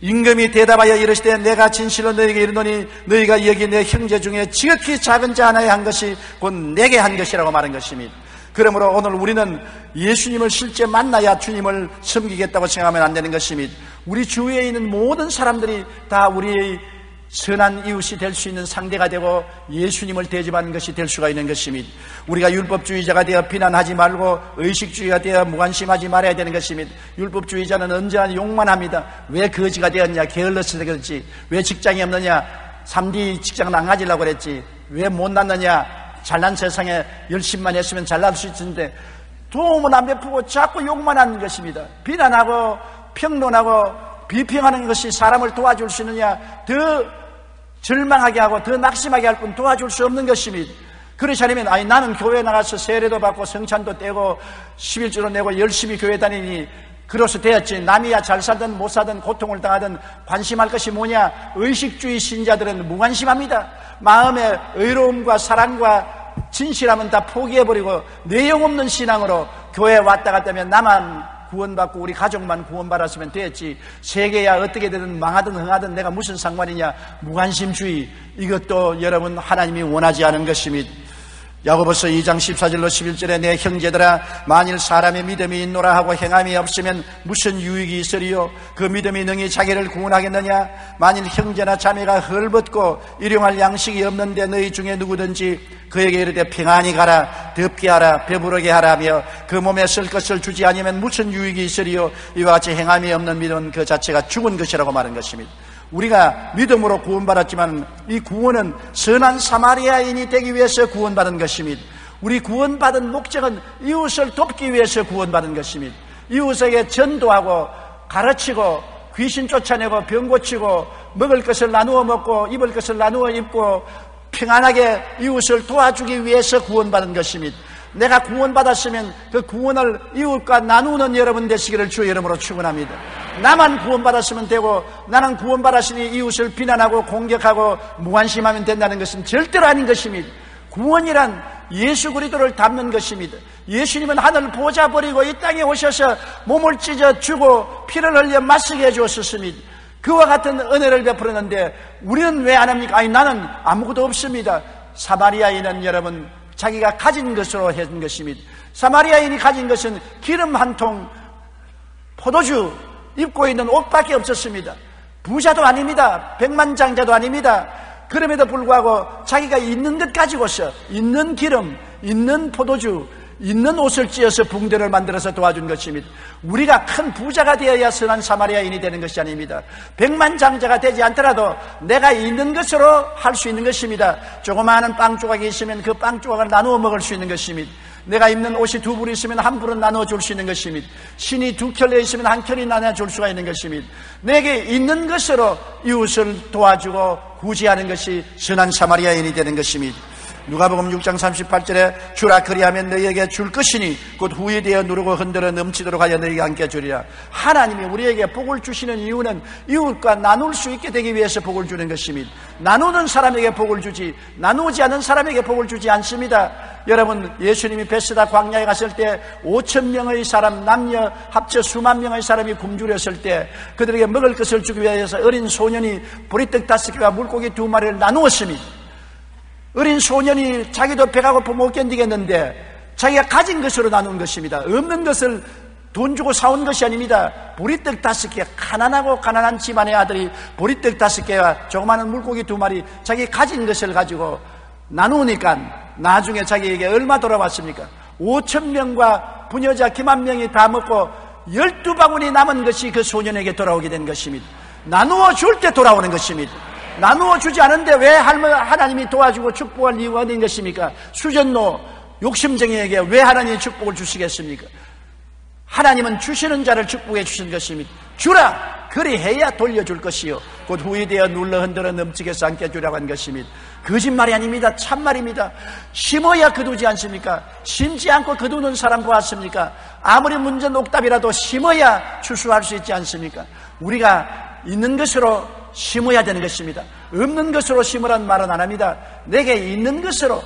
임금이 대답하여 이르시되 내가 진실로 너희에게 이르노니 너희가 여기 내 형제 중에 지극히 작은 자 하나에 한 것이 곧 내게 한 것이라고 말한 것입니다. 그러므로 오늘 우리는 예수님을 실제 만나야 주님을 섬기겠다고 생각하면 안 되는 것입니다. 우리 주위에 있는 모든 사람들이 다 우리의 선한 이웃이 될 수 있는 상대가 되고 예수님을 대접하는 것이 될 수가 있는 것입니다. 우리가 율법주의자가 되어 비난하지 말고 의식주의가 되어 무관심하지 말아야 되는 것입니다. 율법주의자는 언제나 욕만 합니다. 왜 거지가 되었냐? 게을러서 그랬지. 왜 직장이 없느냐? 3D 직장을 안 가지려고 그랬지. 왜못 낳느냐? 잘난 세상에 열심만 했으면 잘날 수 있는데 도움은 안 베푸고 자꾸 욕만 하는 것입니다. 비난하고 평론하고 비평하는 것이 사람을 도와줄 수 있느냐? 더 절망하게 하고 더 낙심하게 할 뿐 도와줄 수 없는 것입니다. 그렇지 않으면 아니 나는 교회 나가서 세례도 받고 성찬도 떼고 11조로 내고 열심히 교회 다니니 그로서 되었지 남이야 잘 살든 못 살든 고통을 당하든 관심할 것이 뭐냐? 의식주의 신자들은 무관심합니다. 마음의 의로움과 사랑과 진실함은 다 포기해버리고 내용 없는 신앙으로 교회에 왔다 갔다 하면 나만 구원받고 우리 가족만 구원받았으면 됐지. 세계야 어떻게 되든 망하든 흥하든 내가 무슨 상관이냐? 무관심주의. 이것도 여러분 하나님이 원하지 않은 것입니다 야고보서 2장 14절로 11절에 내 형제들아 만일 사람의 믿음이 있노라 하고 행함이 없으면 무슨 유익이 있으리요? 그 믿음이 능히 자기를 구원하겠느냐? 만일 형제나 자매가 헐벗고 일용할 양식이 없는데 너희 중에 누구든지 그에게 이르되 평안히 가라 덥게 하라 배부르게 하라며 그 몸에 쓸 것을 주지 아니면 무슨 유익이 있으리요? 이와 같이 행함이 없는 믿음은 그 자체가 죽은 것이라고 말한 것입니다 우리가 믿음으로 구원받았지만 이 구원은 선한 사마리아인이 되기 위해서 구원받은 것입니다. 우리 구원받은 목적은 이웃을 돕기 위해서 구원받은 것입니다. 이웃에게 전도하고 가르치고 귀신 쫓아내고 병 고치고 먹을 것을 나누어 먹고 입을 것을 나누어 입고 평안하게 이웃을 도와주기 위해서 구원받은 것입니다. 내가 구원받았으면 그 구원을 이웃과 나누는 여러분 되시기를 주의 이름으로 축원합니다. 나만 구원받았으면 되고 나는 구원받았으니 이웃을 비난하고 공격하고 무관심하면 된다는 것은 절대로 아닌 것입니다. 구원이란 예수 그리스도를 닮는 것입니다. 예수님은 하늘 보좌 버리고 이 땅에 오셔서 몸을 찢어 주고 피를 흘려 마시게 해 주었습니다. 그와 같은 은혜를 베풀었는데 우리는 왜 안 합니까? 아니 나는 아무것도 없습니다. 사마리아인은 여러분 자기가 가진 것으로 해준 것입니다. 사마리아인이 가진 것은 기름 한 통, 포도주, 입고 있는 옷밖에 없었습니다. 부자도 아닙니다. 백만장자도 아닙니다. 그럼에도 불구하고 자기가 있는 것 가지고서 있는 기름, 있는 포도주, 있는 옷을 찌어서 붕대를 만들어서 도와준 것입니다. 우리가 큰 부자가 되어야 선한 사마리아인이 되는 것이 아닙니다. 백만 장자가 되지 않더라도 내가 있는 것으로 할 수 있는 것입니다. 조그마한 빵 조각이 있으면 그 빵 조각을 나누어 먹을 수 있는 것입니다. 내가 입는 옷이 두불 있으면 한 불은 나눠 줄 수 있는 것입니다. 신이 두 켤레 있으면 한 켤이 나눠 줄 수가 있는 것입니다. 내게 있는 것으로 이웃을 도와주고 구제하는 것이 선한 사마리아인이 되는 것입니다. 누가복음 6장 38절에 주라 그리하면 너희에게 줄 것이니 곧 후에 되어 누르고 흔들어 넘치도록 하여 너희에게 안겨 주리라. 하나님이 우리에게 복을 주시는 이유는 이웃과 나눌 수 있게 되기 위해서 복을 주는 것입니다. 나누는 사람에게 복을 주지 나누지 않은 사람에게 복을 주지 않습니다. 여러분 예수님이 베스다 광야에 갔을 때 5천 명의 사람 남녀 합쳐 수만 명의 사람이 굶주렸을 때 그들에게 먹을 것을 주기 위해서 어린 소년이 보리떡 다섯 개와 물고기 두 마리를 나누었습니다. 어린 소년이 자기도 배가 고파 못 견디겠는데 자기가 가진 것으로 나눈 것입니다. 없는 것을 돈 주고 사온 것이 아닙니다. 보리떡 다섯 개, 가난하고 가난한 집안의 아들이 보리떡 다섯 개와 조그마한 물고기 두 마리 자기 가진 것을 가지고 나누니까 나중에 자기에게 얼마 돌아왔습니까? 5천 명과 부녀자 김한 명이 다 먹고 열두 방울이 남은 것이 그 소년에게 돌아오게 된 것입니다. 나누어 줄 때 돌아오는 것입니다. 나누어 주지 않은데 왜 하나님이 도와주고 축복할 이유가 어디 것입니까? 수전노 욕심쟁이에게 왜 하나님이 축복을 주시겠습니까? 하나님은 주시는 자를 축복해 주신 것입니다. 주라! 그리해야 돌려줄 것이요. 곧 후이되어 눌러 흔들어 넘치게 삼게 주라고 한 것입니다. 거짓말이 아닙니다. 참말입니다. 심어야 거두지 않습니까? 심지 않고 거두는 사람 보았습니까? 아무리 문제 녹답이라도 심어야 추수할 수 있지 않습니까? 우리가 있는 것으로 심어야 되는 것입니다. 없는 것으로 심으란 말은 안 합니다. 내게 있는 것으로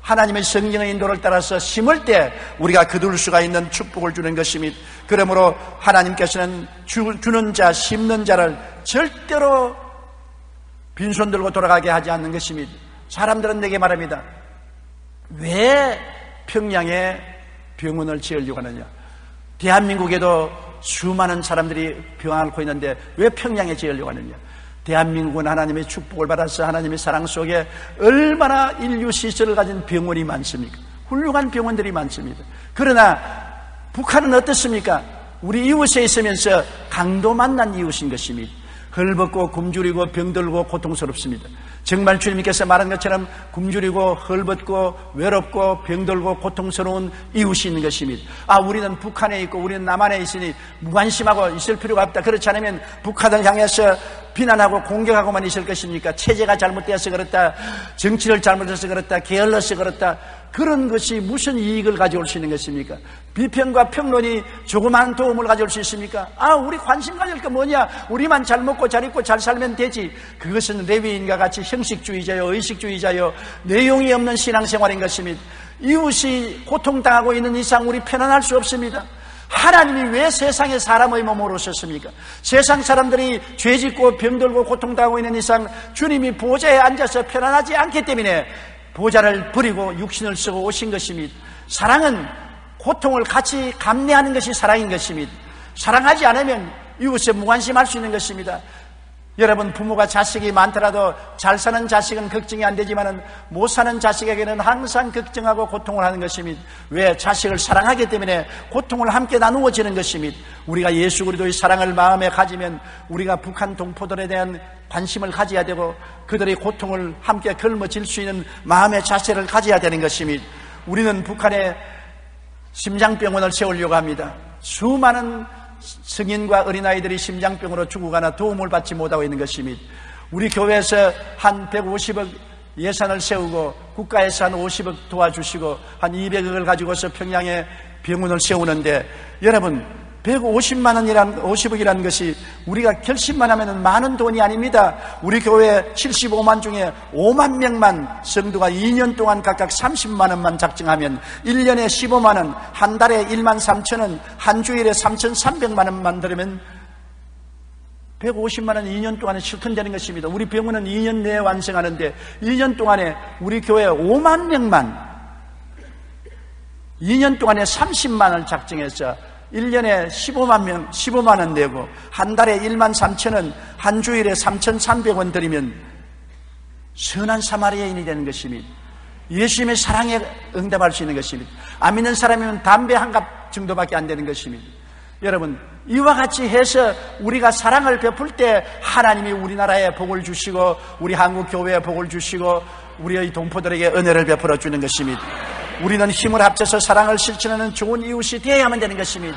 하나님의 성경의 인도를 따라서 심을 때 우리가 거둘 수가 있는 축복을 주는 것입니다. 그러므로 하나님께서는 주, 주는 자, 심는 자를 절대로 빈손 들고 돌아가게 하지 않는 것입니다. 사람들은 내게 말합니다. 왜 평양에 병원을 지으려고 하느냐? 대한민국에도 수많은 사람들이 병 앓고 있는데 왜 평양에 지으려고 하느냐? 대한민국은 하나님의 축복을 받아서 하나님의 사랑 속에 얼마나 인류 시설을 가진 병원이 많습니까? 훌륭한 병원들이 많습니다. 그러나 북한은 어떻습니까? 우리 이웃에 있으면서 강도 만난 이웃인 것입니다. 헐벗고 굶주리고 병들고 고통스럽습니다. 정말 주님께서 말한 것처럼 굶주리고 헐벗고 외롭고 병들고 고통스러운 이웃이 있는 것입니다. 아, 우리는 북한에 있고 우리는 남한에 있으니 무관심하고 있을 필요가 없다. 그렇지 않으면 북한을 향해서 비난하고 공격하고만 있을 것입니까? 체제가 잘못되어서 그렇다. 정치를 잘못해서 그렇다. 게을러서 그렇다. 그런 것이 무슨 이익을 가져올 수 있는 것입니까? 비평과 평론이 조그마한 도움을 가져올 수 있습니까? 아, 우리 관심 가질 게 뭐냐? 우리만 잘 먹고 잘 입고 잘 살면 되지. 그것은 레위인과 같이 형식주의자요, 의식주의자요, 내용이 없는 신앙생활인 것입니다. 이웃이 고통당하고 있는 이상 우리 편안할 수 없습니다. 하나님이 왜 세상에 사람의 몸으로 오셨습니까? 세상 사람들이 죄 짓고 병들고 고통당하고 있는 이상 주님이 보좌에 앉아서 편안하지 않기 때문에 보좌를 버리고 육신을 쓰고 오신 것입니다. 사랑은 고통을 같이 감내하는 것이 사랑인 것입니다. 사랑하지 않으면 이웃에 무관심할 수 있는 것입니다. 여러분 부모가 자식이 많더라도 잘 사는 자식은 걱정이 안 되지만 못 사는 자식에게는 항상 걱정하고 고통을 하는 것입니다. 왜? 자식을 사랑하기 때문에 고통을 함께 나누어지는 것입니다. 우리가 예수 그리스도의 사랑을 마음에 가지면 우리가 북한 동포들에 대한 관심을 가져야 되고 그들의 고통을 함께 걸머질 수 있는 마음의 자세를 가져야 되는 것입니다. 우리는 북한에 심장병원을 세우려고 합니다. 수많은 승인과 어린아이들이 심장병으로 죽어가나 도움을 받지 못하고 있는 것입니다. 우리 교회에서 한 150억 예산을 세우고 국가에서 한 50억 도와주시고 한 200억을 가지고서 평양에 병원을 세우는데 여러분 150만 원이란 50억이라는 것이 우리가 결심만 하면 많은 돈이 아닙니다. 우리 교회 75만 중에 5만 명만 성도가 2년 동안 각각 30만 원만 작정하면 1년에 15만 원, 한 달에 1만 3천 원, 한 주일에 3,300만 원만 들으면 150만 원 2년 동안에 실천되는 것입니다. 우리 병원은 2년 내에 완성하는데 2년 동안에 우리 교회 5만 명만 2년 동안에 30만 원을 작정해서 1년에 15만 명, 15만 원 내고 한 달에 1만 3천 원, 한 주일에 3,300원 드리면 선한 사마리아인이 되는 것입니다. 예수님의 사랑에 응답할 수 있는 것입니다. 안 믿는 사람이면 담배 한 갑 정도밖에 안 되는 것입니다. 여러분, 이와 같이 해서 우리가 사랑을 베풀 때 하나님이 우리나라에 복을 주시고 우리 한국 교회에 복을 주시고 우리의 동포들에게 은혜를 베풀어 주는 것입니다. 우리는 힘을 합쳐서 사랑을 실천하는 좋은 이웃이 되어야만 되는 것입니다.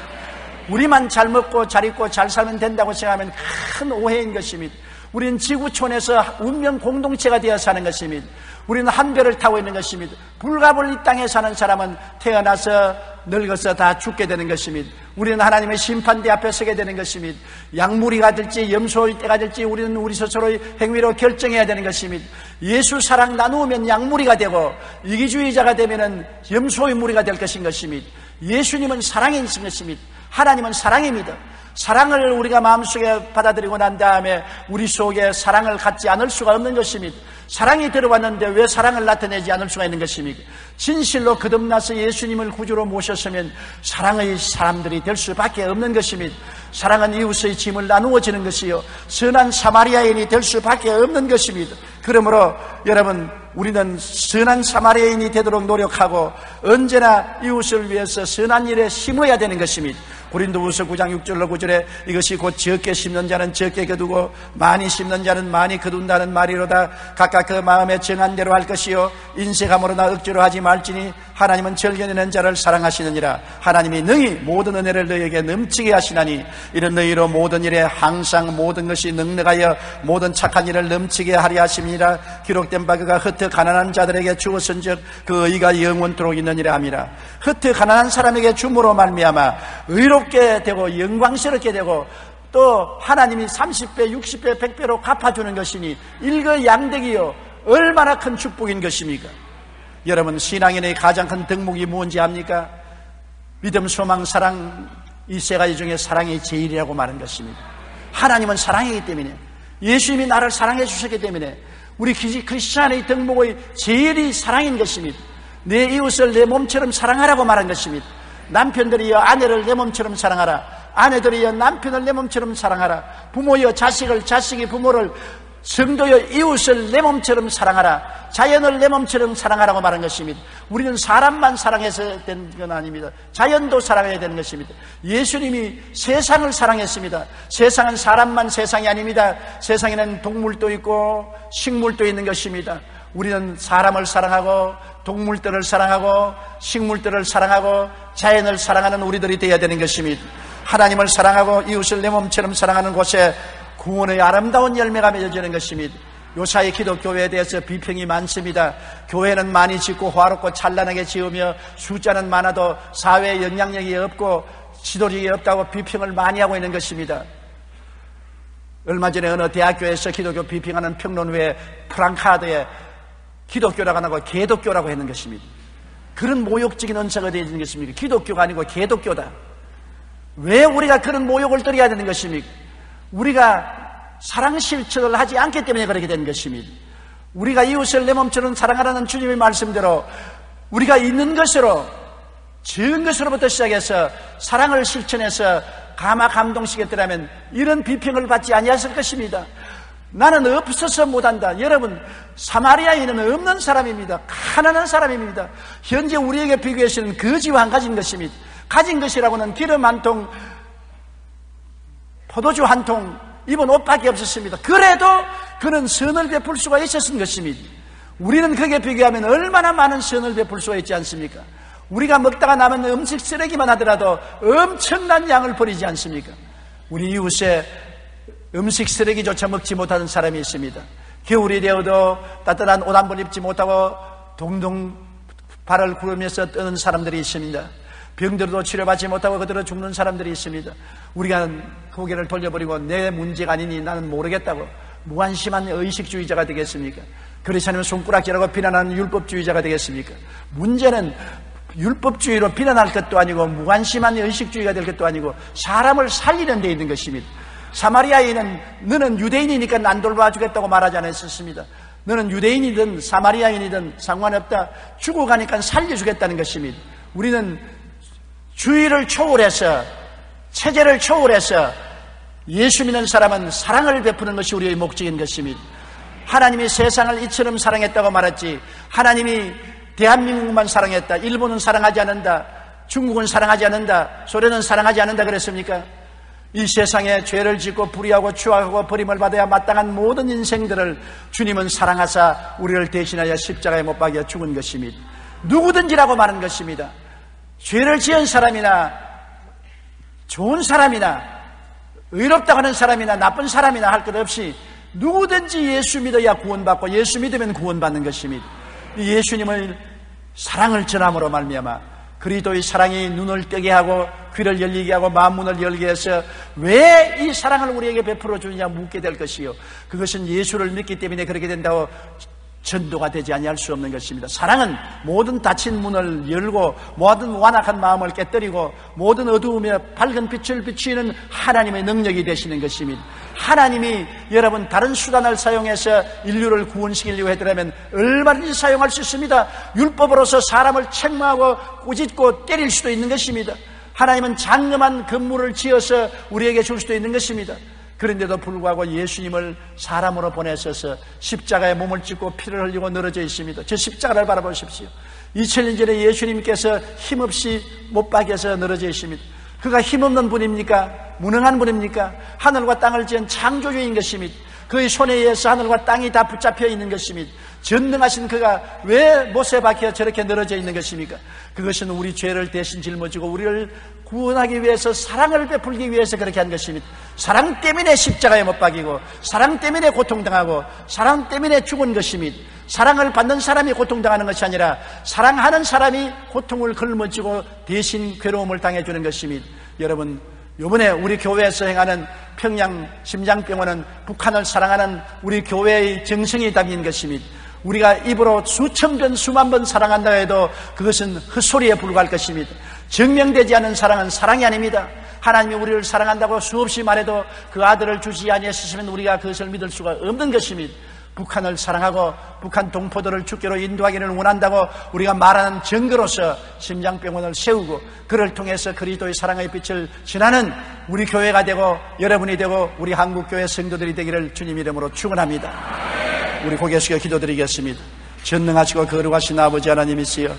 우리만 잘 먹고 잘 입고 잘 살면 된다고 생각하면 큰 오해인 것입니다. 우리는 지구촌에서 운명 공동체가 되어 사는 것입니다. 우리는 한 배를 타고 있는 것입니다. 불가불 이 땅에 사는 사람은 태어나서 늙어서 다 죽게 되는 것입니다. 우리는 하나님의 심판대 앞에 서게 되는 것입니다. 약물이가 될지 염소일 때가 될지 우리는 우리 스스로의 행위로 결정해야 되는 것입니다. 예수 사랑 나누면 약물이가 되고 이기주의자가 되면 염소의 무리가 될 것인 것입니다. 예수님은 사랑인 것입니다. 하나님은 사랑입니다. 사랑을 우리가 마음속에 받아들이고 난 다음에 우리 속에 사랑을 갖지 않을 수가 없는 것입니다. 사랑이 들어왔는데 왜 사랑을 나타내지 않을 수가 있는 것입니까? 진실로 거듭나서 예수님을 구주로 모셨으면 사랑의 사람들이 될 수밖에 없는 것입니다. 사랑은 이웃의 짐을 나누어지는 것이요. 선한 사마리아인이 될 수밖에 없는 것입니다. 그러므로 여러분, 우리는 선한 사마리아인이 되도록 노력하고 언제나 이웃을 위해서 선한 일에 심어야 되는 것입니다. 고린도후서 9장 6절로 9절에 이것이 곧 적게 심는 자는 적게 거두고 많이 심는 자는 많이 거둔다는 말이로다. 각각 그 마음에 정한 대로 할 것이요. 인색함으로나 억지로 하지 말지니 하나님은 절견내는 자를 사랑하시느니라. 하나님이 능히 모든 은혜를 너희에게 넘치게 하시나니 이런 너희로 모든 일에 항상 모든 것이 능력하여 모든 착한 일을 넘치게 하리 하심이라. 기록된 바 그가 흩어 가난한 자들에게 주었은즉 그 의가 영원토록 있느니라 함이라. 흩어 가난한 사람에게 줌으로 말미암아 의 롭게 되고 영광스럽게 되고 또 하나님이 30배, 60배, 100배로 갚아주는 것이니 일거양득이요 얼마나 큰 축복인 것입니까? 여러분 신앙인의 가장 큰 덕목이 뭔지 압니까? 믿음, 소망, 사랑 이 세 가지 중에 사랑이 제일이라고 말한 것입니다. 하나님은 사랑이기 때문에 예수님이 나를 사랑해 주셨기 때문에 우리 크리스찬의 덕목의 제일이 사랑인 것입니다. 내 이웃을 내 몸처럼 사랑하라고 말한 것입니다. 남편들이여 아내를 내 몸처럼 사랑하라. 아내들이여 남편을 내 몸처럼 사랑하라. 부모여 자식을 자식이 부모를 성도여 이웃을 내 몸처럼 사랑하라. 자연을 내 몸처럼 사랑하라고 말한 것입니다. 우리는 사람만 사랑해서 된 건 아닙니다. 자연도 사랑해야 되는 것입니다. 예수님이 세상을 사랑했습니다. 세상은 사람만 세상이 아닙니다. 세상에는 동물도 있고 식물도 있는 것입니다. 우리는 사람을 사랑하고 동물들을 사랑하고 식물들을 사랑하고 자연을 사랑하는 우리들이 되어야 되는 것입니다. 하나님을 사랑하고 이웃을 내 몸처럼 사랑하는 곳에 구원의 아름다운 열매가 맺어지는 것입니다. 요사이 기독교회에 대해서 비평이 많습니다. 교회는 많이 짓고 화롭고 찬란하게 지으며 숫자는 많아도 사회에 영향력이 없고 지도력이 없다고 비평을 많이 하고 있는 것입니다. 얼마 전에 어느 대학교에서 기독교 비평하는 평론회에 프랑카드에 기독교라고 안 하고 개독교라고 했는 것입니다. 그런 모욕적인 언사가 되어 있는 것입니까? 기독교가 아니고 개독교다. 왜 우리가 그런 모욕을 드려야 되는 것입니까? 우리가 사랑 실천을 하지 않기 때문에 그렇게 되는 것입니다. 우리가 이웃을 내 몸처럼 사랑하라는 주님의 말씀대로 우리가 있는 것으로 적은 것으로부터 시작해서 사랑을 실천해서 가마 감동시켰더라면 이런 비평을 받지 아니했을 것입니다. 나는 없어서 못한다. 여러분, 사마리아인은 없는 사람입니다. 가난한 사람입니다. 현재 우리에게 비교해서는 거지와 한 가지인 것입니다. 가진 것이라고는 기름 한 통, 포도주 한 통, 입은 옷밖에 없었습니다. 그래도 그는 선을 베풀 수가 있었던 것입니다. 우리는 그게 비교하면 얼마나 많은 선을 베풀 수가 있지 않습니까? 우리가 먹다가 남은 음식 쓰레기만 하더라도 엄청난 양을 버리지 않습니까? 우리 이웃에 음식 쓰레기조차 먹지 못하는 사람이 있습니다. 겨울이 되어도 따뜻한 옷한번 입지 못하고 동동 발을 구르면서 뜨는 사람들이 있습니다. 병들어도 치료받지 못하고 그대로 죽는 사람들이 있습니다. 우리가 고개를 돌려버리고 내 문제가 아니니 나는 모르겠다고 무관심한 의식주의자가 되겠습니까? 그렇지 않으면 손가락질하고 비난하는 율법주의자가 되겠습니까? 문제는 율법주의로 비난할 것도 아니고 무관심한 의식주의가 될 것도 아니고 사람을 살리는 데 있는 것입니다. 사마리아인은 너는 유대인이니까 난 돌봐주겠다고 말하지 않았었습니다. 너는 유대인이든 사마리아인이든 상관없다. 죽어가니까 살려주겠다는 것입니다. 우리는 주의를 초월해서 체제를 초월해서 예수 믿는 사람은 사랑을 베푸는 것이 우리의 목적인 것입니다. 하나님이 세상을 이처럼 사랑했다고 말했지 하나님이 대한민국만 사랑했다. 일본은 사랑하지 않는다. 중국은 사랑하지 않는다. 소련은 사랑하지 않는다 그랬습니까? 이 세상에 죄를 짓고 불의하고 추악하고 버림을 받아야 마땅한 모든 인생들을 주님은 사랑하사 우리를 대신하여 십자가에 못 박여 죽은 것입니다. 누구든지라고 말한 것입니다. 죄를 지은 사람이나 좋은 사람이나 의롭다고 하는 사람이나 나쁜 사람이나 할 것 없이 누구든지 예수 믿어야 구원받고 예수 믿으면 구원받는 것입니다. 예수님을 사랑을 전함으로 말미암아 그리스도의 사랑이 눈을 뜨게 하고 귀를 열리게 하고 마음문을 열게 해서 왜 이 사랑을 우리에게 베풀어 주느냐 묻게 될 것이요. 그것은 예수를 믿기 때문에 그렇게 된다고 전도가 되지 아니할 수 없는 것입니다. 사랑은 모든 닫힌 문을 열고 모든 완악한 마음을 깨뜨리고 모든 어두움에 밝은 빛을 비추는 하나님의 능력이 되시는 것입니다. 하나님이 여러분 다른 수단을 사용해서 인류를 구원시키려고 했더라면 얼마든지 사용할 수 있습니다. 율법으로서 사람을 책망하고 꾸짖고 때릴 수도 있는 것입니다. 하나님은 장엄한 건물을 지어서 우리에게 줄 수도 있는 것입니다. 그런데도 불구하고 예수님을 사람으로 보내셔서 십자가에 몸을 찢고 피를 흘리고 늘어져 있습니다. 저 십자가를 바라보십시오. 2000년 전에 예수님께서 힘없이 못 박여서 늘어져 있습니다. 그가 힘없는 분입니까? 무능한 분입니까? 하늘과 땅을 지은 창조주인 것입니다. 그의 손에 의해서 하늘과 땅이 다 붙잡혀 있는 것입니다. 전능하신 그가 왜 못에 박혀 저렇게 늘어져 있는 것입니까? 그것은 우리 죄를 대신 짊어지고 우리를 구원하기 위해서 사랑을 베풀기 위해서 그렇게 한 것입니다. 사랑 때문에 십자가에 못 박이고 사랑 때문에 고통당하고 사랑 때문에 죽은 것입니다. 사랑을 받는 사람이 고통당하는 것이 아니라 사랑하는 사람이 고통을 걸머지고 대신 괴로움을 당해주는 것입니다. 여러분 요번에 우리 교회에서 행하는 평양 심장병원은 북한을 사랑하는 우리 교회의 정성이 담긴 것입니다. 우리가 입으로 수천 번, 수만 번 사랑한다 해도 그것은 헛소리에 불과할 것입니다. 증명되지 않은 사랑은 사랑이 아닙니다. 하나님이 우리를 사랑한다고 수없이 말해도 그 아들을 주지 아니했으면 우리가 그것을 믿을 수가 없는 것입니다. 북한을 사랑하고 북한 동포들을 주께로 인도하기를 원한다고 우리가 말하는 증거로서 심장병원을 세우고 그를 통해서 그리스도의 사랑의 빛을 지나는 우리 교회가 되고 여러분이 되고 우리 한국교회 성도들이 되기를 주님 이름으로 축원합니다. 우리 고개 숙여 기도드리겠습니다. 전능하시고 거룩하신 아버지 하나님이시여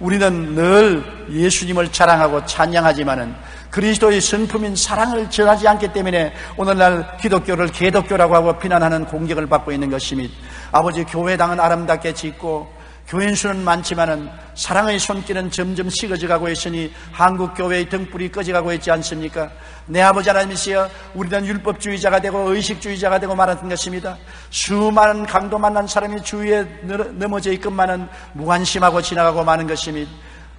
우리는 늘 예수님을 자랑하고 찬양하지만은 그리스도의 성품인 사랑을 전하지 않기 때문에 오늘날 기독교를 개독교라고 하고 비난하는 공격을 받고 있는 것입니다. 아버지 교회당은 아름답게 짓고 교인 수는 많지만은 사랑의 손길은 점점 식어져 가고 있으니 한국 교회의 등불이 꺼져가고 있지 않습니까? 내 아버지 하나님이시여 우리는 율법주의자가 되고 의식주의자가 되고 말하는 것입니다. 수많은 강도 만난 사람이 주위에 넘어져 있건만은 무관심하고 지나가고 마는 것입니다.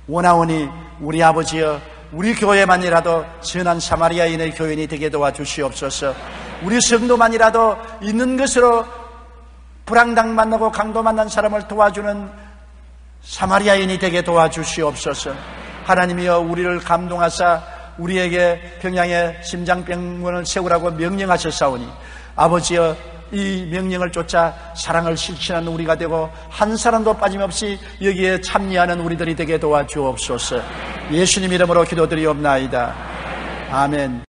원하오니 우리 아버지여 우리 교회만이라도 선한 사마리아인의 교인이 되게 도와주시옵소서. 우리 성도만이라도 있는 것으로 불황당 만나고 강도 만난 사람을 도와주는 사마리아인이 되게 도와주시옵소서. 하나님이여 우리를 감동하사 우리에게 평양에 심장병원을 세우라고 명령하셨사오니 아버지여 이 명령을 쫓아 사랑을 실천하는 우리가 되고 한 사람도 빠짐없이 여기에 참여하는 우리들이 되게 도와주옵소서. 예수님 이름으로 기도드리옵나이다. 아멘.